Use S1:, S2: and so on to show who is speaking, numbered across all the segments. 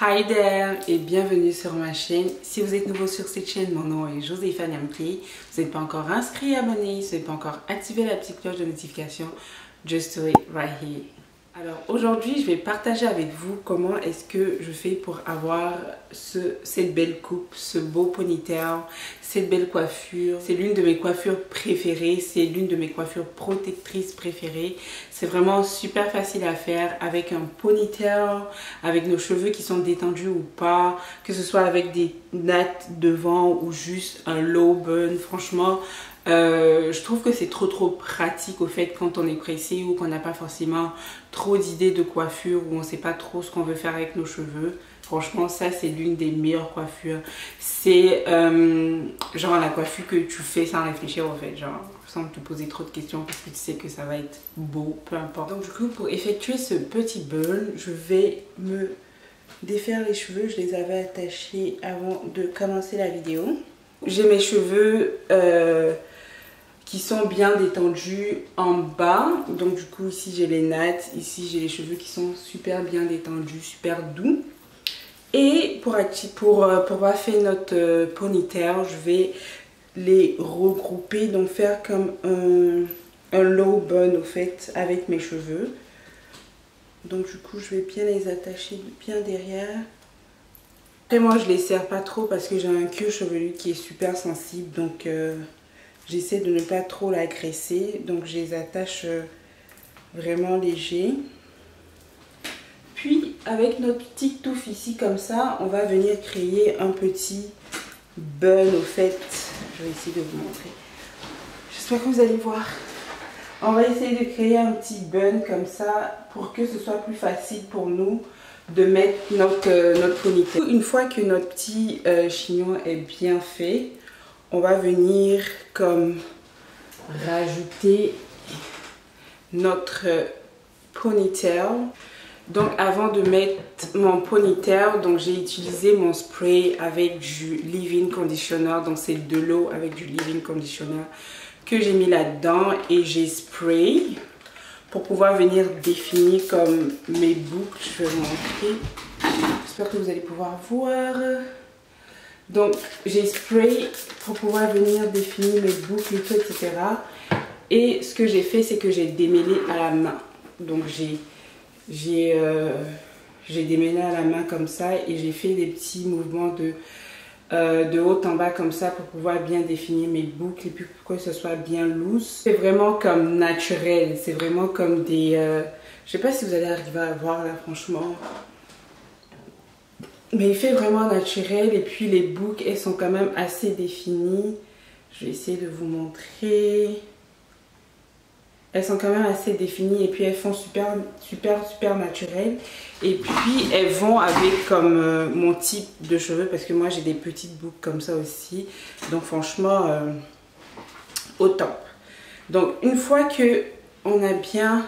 S1: Hi there et bienvenue sur ma chaîne. Si vous êtes nouveau sur cette chaîne, mon nom est Joséphine Amkey. Vous n'êtes pas encore inscrit, abonné, vous n'avez pas encore activé la petite cloche de notification, just do it right here. Alors aujourd'hui, je vais partager avec vous comment est-ce que je fais pour avoir ce, cette belle coupe, ce beau ponytail, cette belle coiffure. C'est l'une de mes coiffures préférées, c'est l'une de mes coiffures protectrices préférées. C'est vraiment super facile à faire avec un ponytail, avec nos cheveux qui sont détendus ou pas, que ce soit avec des nattes devant ou juste un low bun. Franchement, euh, je trouve que c'est trop trop pratique au fait quand on est pressé ou qu'on n'a pas forcément trop d'idées de coiffure ou on ne sait pas trop ce qu'on veut faire avec nos cheveux. Franchement, ça c'est l'une des meilleures coiffures. C'est euh, genre la coiffure que tu fais sans réfléchir au fait, genre sans te poser trop de questions parce que tu sais que ça va être beau, peu importe. Donc du coup, pour effectuer ce petit burn, je vais me défaire les cheveux. Je les avais attachés avant de commencer la vidéo. J'ai mes cheveux... Euh, qui sont bien détendus en bas. Donc du coup ici j'ai les nattes, ici j'ai les cheveux qui sont super bien détendus, super doux. Et pour, pour, euh, notre euh, ponytail, je vais les regrouper, donc faire comme un, un low bun au fait avec mes cheveux. Donc du coup je vais bien les attacher bien derrière. Après moi je les serre pas trop parce que j'ai un cuir chevelu qui est super sensible donc... Euh, J'essaie de ne pas trop l'agresser, donc je les attache euh, vraiment léger. Puis avec notre petite touffe ici comme ça, on va venir créer un petit bun au fait. Je vais essayer de vous montrer. J'espère que vous allez voir. On va essayer de créer un petit bun comme ça pour que ce soit plus facile pour nous de mettre notre, euh, notre Une fois que notre petit euh, chignon est bien fait, on va venir comme rajouter notre ponytail. Donc avant de mettre mon ponytail, donc j'ai utilisé mon spray avec du leave-in conditioner. Donc c'est de l'eau avec du leave-in conditioner que j'ai mis là-dedans et j'ai spray pour pouvoir venir définir comme mes boucles. Je vais vous montrer. J'espère que vous allez pouvoir voir. Donc j'ai spray pour pouvoir venir définir mes boucles, etc. Et ce que j'ai fait, c'est que j'ai démêlé à la main. Donc j'ai euh, démêlé à la main comme ça et j'ai fait des petits mouvements de, euh, de haut en bas comme ça pour pouvoir bien définir mes boucles et puis pour que ce soit bien loose. C'est vraiment comme naturel, c'est vraiment comme des... Euh, je sais pas si vous allez arriver à voir là franchement. Mais il fait vraiment naturel et puis les boucles, elles sont quand même assez définies. Je vais essayer de vous montrer. Elles sont quand même assez définies et puis elles font super, super, super naturelles. Et puis elles vont avec comme euh, mon type de cheveux parce que moi j'ai des petites boucles comme ça aussi. Donc franchement, euh, au top. Donc une fois que on a bien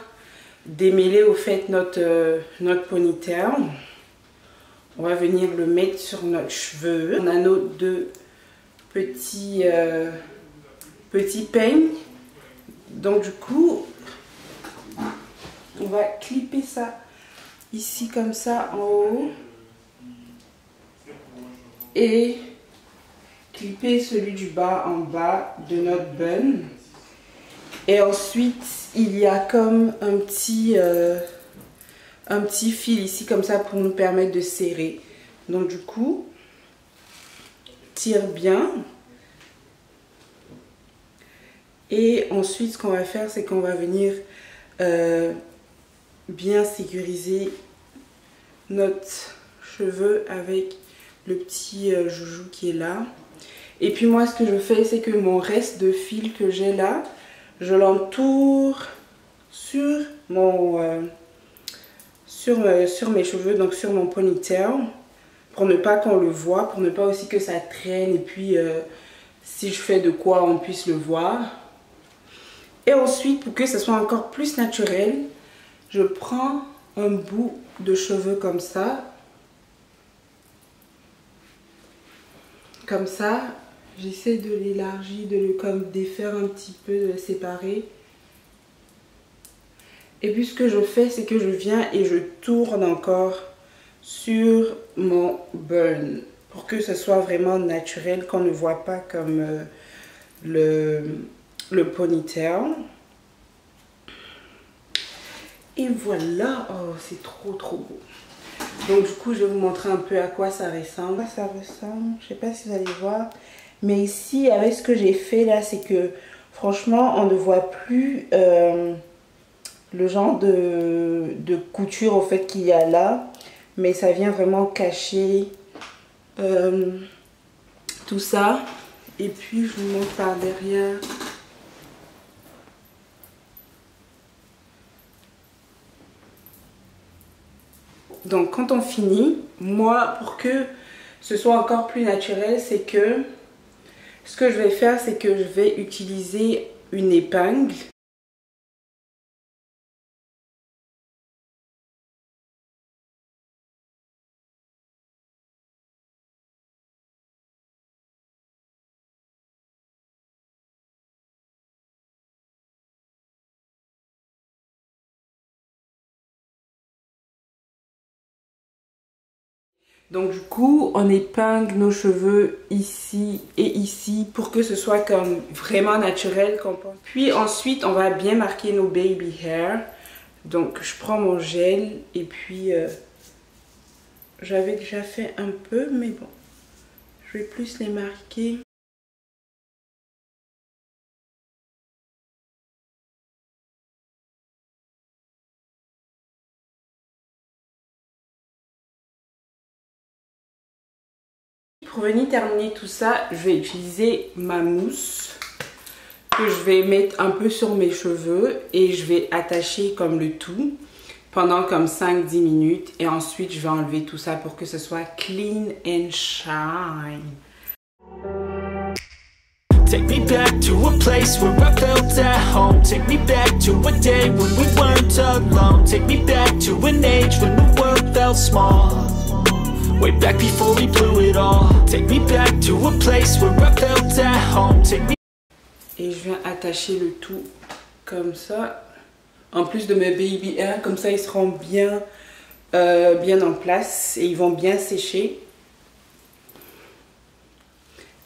S1: démêlé au fait notre, euh, notre ponytail, on va venir le mettre sur notre cheveu. On a nos deux petits, euh, petits peignes. Donc du coup, on va clipper ça ici comme ça en haut. Et clipper celui du bas en bas de notre bun. Et ensuite, il y a comme un petit... Euh, un petit fil ici comme ça pour nous permettre de serrer. Donc du coup, tire bien. Et ensuite, ce qu'on va faire, c'est qu'on va venir euh, bien sécuriser notre cheveu avec le petit euh, joujou qui est là. Et puis moi, ce que je fais, c'est que mon reste de fil que j'ai là, je l'entoure sur mon... Euh, euh, sur, mes cheveux, donc sur mon ponytail, pour ne pas qu'on le voit, pour ne pas aussi que ça traîne et puis euh, si je fais de quoi on puisse le voir. Et ensuite, pour que ce soit encore plus naturel, je prends un bout de cheveux comme ça. Comme ça, j'essaie de l'élargir, de le comme défaire un petit peu, de le séparer. Et puis ce que je fais, c'est que je viens et je tourne encore sur mon burn pour que ce soit vraiment naturel, qu'on ne voit pas comme euh, le, le ponytail. Et voilà, oh c'est trop trop beau. Donc du coup, je vais vous montrer un peu à quoi ça ressemble. Ça ressemble, je sais pas si vous allez voir. Mais ici, avec ce que j'ai fait là, c'est que franchement, on ne voit plus euh, le genre de, couture au fait qu'il y a là. Mais ça vient vraiment cacher euh, tout ça. Et puis, je vous montre par derrière. Donc, quand on finit, moi, pour que ce soit encore plus naturel, c'est que ce que je vais faire, c'est que je vais utiliser une épingle Donc du coup, on épingle nos cheveux ici et ici pour que ce soit comme vraiment naturel. Puis ensuite, on va bien marquer nos baby hair. Donc je prends mon gel et puis euh, j'avais déjà fait un peu, mais bon, je vais plus les marquer. Pour venir terminer tout ça, je vais utiliser ma mousse que je vais mettre un peu sur mes cheveux et je vais attacher comme le tout pendant comme 5-10 minutes et ensuite je vais enlever tout ça pour que ce soit clean and shine. Take me back to a place where I felt at home. Take me back to a day when we weren't alone. Take me back to an age when the world felt small Way back before we blew it all Take me back to a place where I felt at home Take me... Et je viens attacher le tout comme ça. En plus de mes baby hair, comme ça ils seront bien, euh, bien en place et ils vont bien sécher.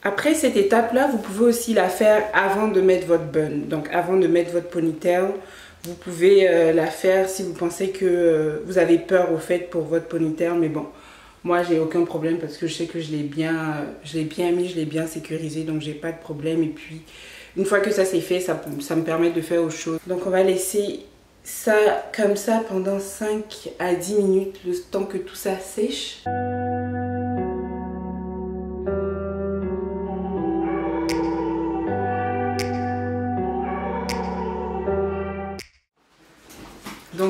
S1: Après cette étape-là, vous pouvez aussi la faire avant de mettre votre bun. Donc avant de mettre votre ponytail, vous pouvez euh, la faire si vous pensez que euh, vous avez peur au fait pour votre ponytail. Mais bon, moi, j'ai aucun problème parce que je sais que je l'ai bien, je bien mis, je l'ai bien sécurisé, donc j'ai pas de problème. Et puis, une fois que ça c'est fait, ça, ça me permet de faire autre chose. Donc, on va laisser ça comme ça pendant 5 à 10 minutes, le temps que tout ça sèche.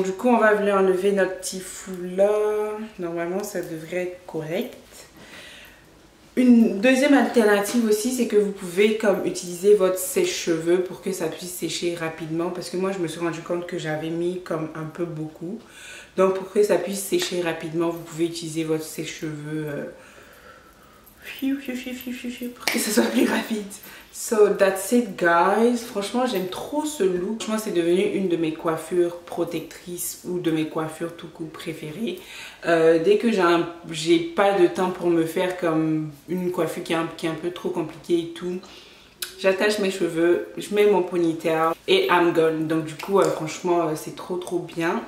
S1: Du coup, on va venir enlever notre petit foulard. Normalement, ça devrait être correct. Une deuxième alternative aussi, c'est que vous pouvez comme utiliser votre sèche-cheveux pour que ça puisse sécher rapidement. Parce que moi, je me suis rendu compte que j'avais mis comme un peu beaucoup. Donc pour que ça puisse sécher rapidement, vous pouvez utiliser votre sèche-cheveux euh, pour que ça soit plus rapide. So that's it guys. Franchement j'aime trop ce look. Franchement c'est devenu une de mes coiffures protectrices ou de mes coiffures tout coup préférées. Euh, dès que j'ai pas de temps pour me faire comme une coiffure qui est un, qui est un peu trop compliquée et tout. J'attache mes cheveux, je mets mon ponytail et I'm gone. Donc du coup euh, franchement euh, c'est trop trop bien.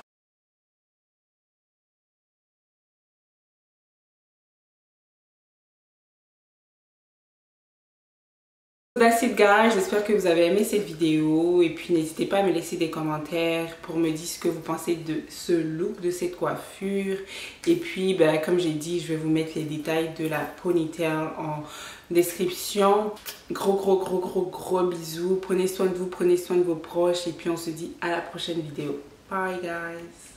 S1: That's it guys, j'espère que vous avez aimé cette vidéo. Et puis n'hésitez pas à me laisser des commentaires pour me dire ce que vous pensez de ce look, de cette coiffure. Et puis ben, comme j'ai dit, je vais vous mettre les détails de la ponytail en description. Gros gros gros gros gros bisous, prenez soin de vous, prenez soin de vos proches. Et puis on se dit à la prochaine vidéo. Bye guys